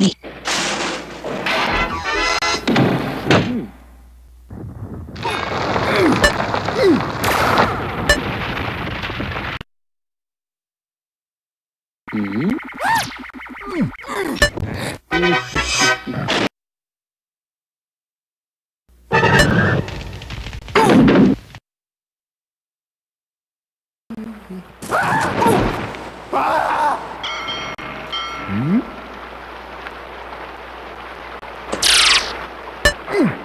đi Hmm?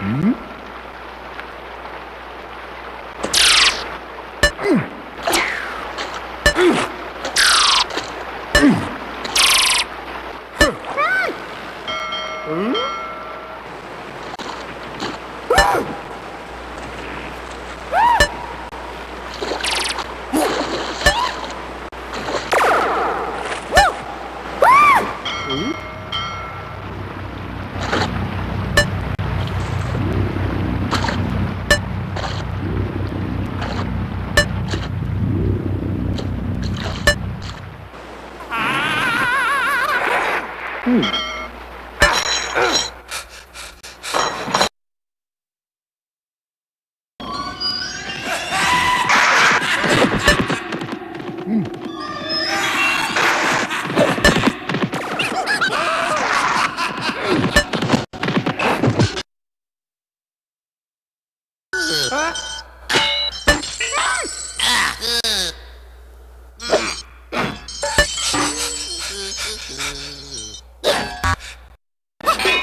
Hum?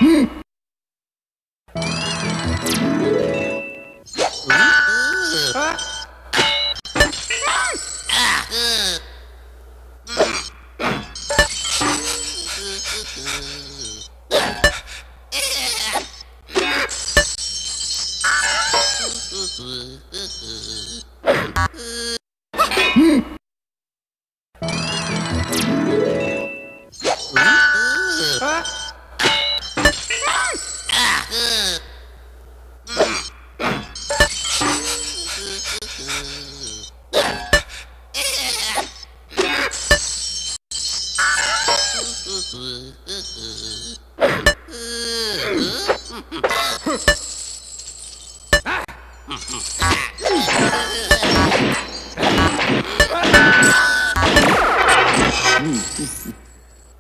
うん。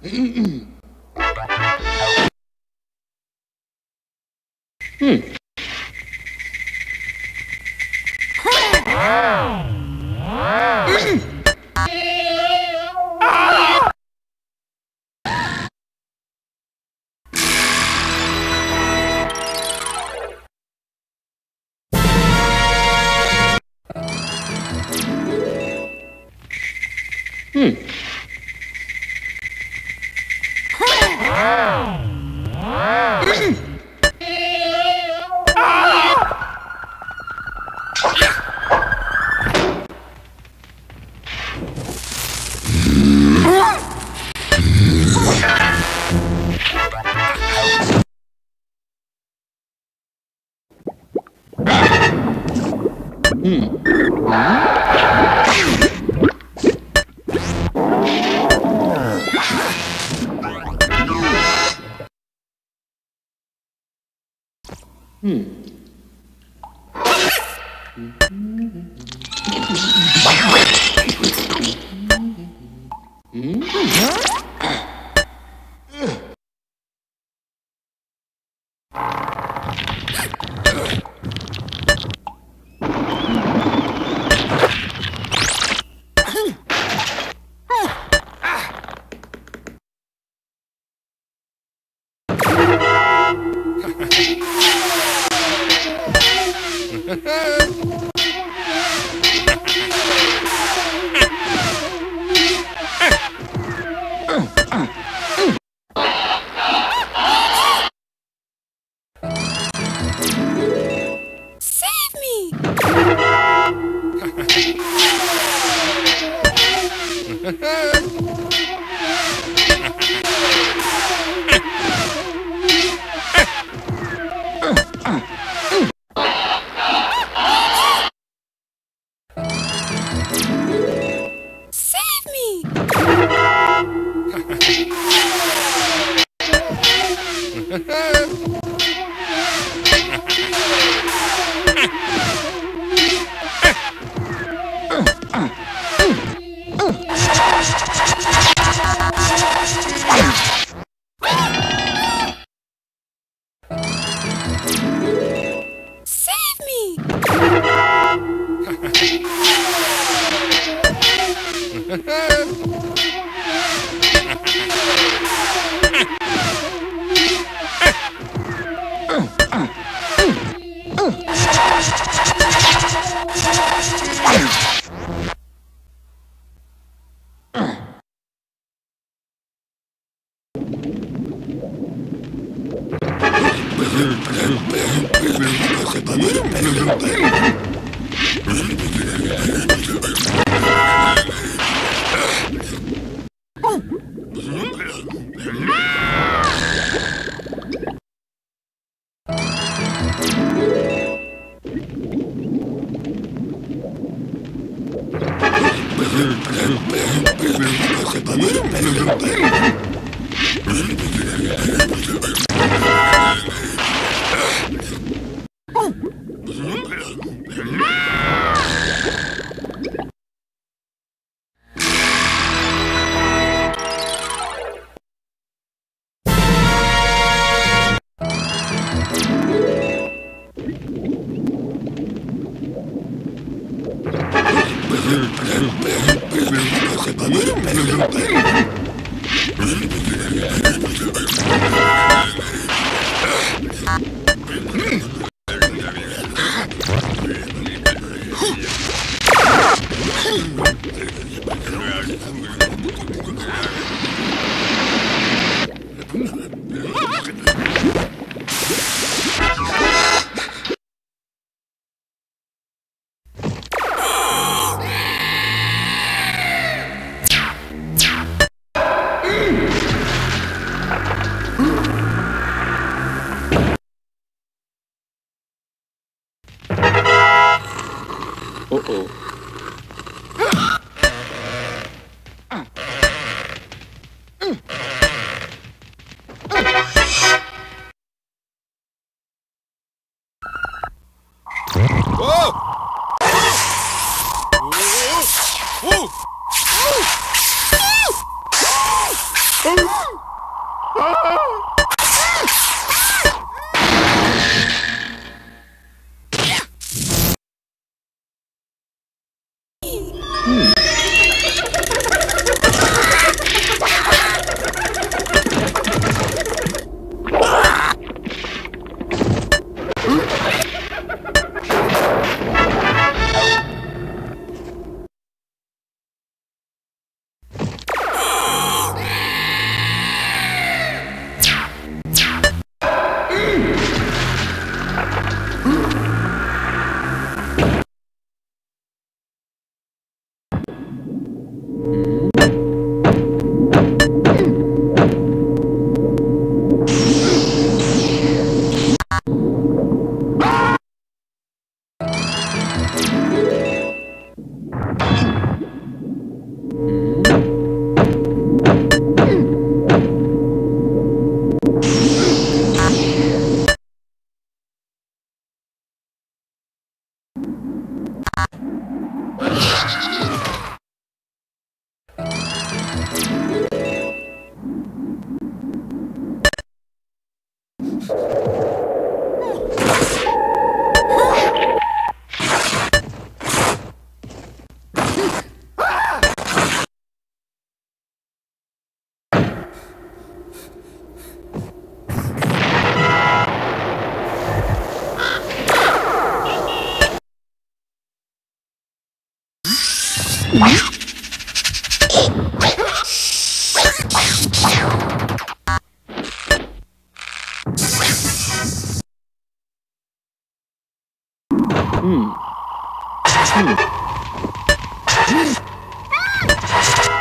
mm Hmm? Hmm.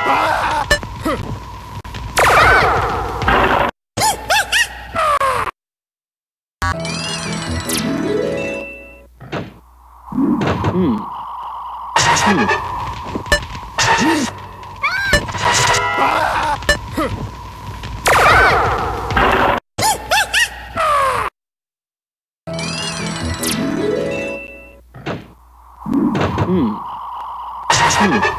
Ah! うん。うん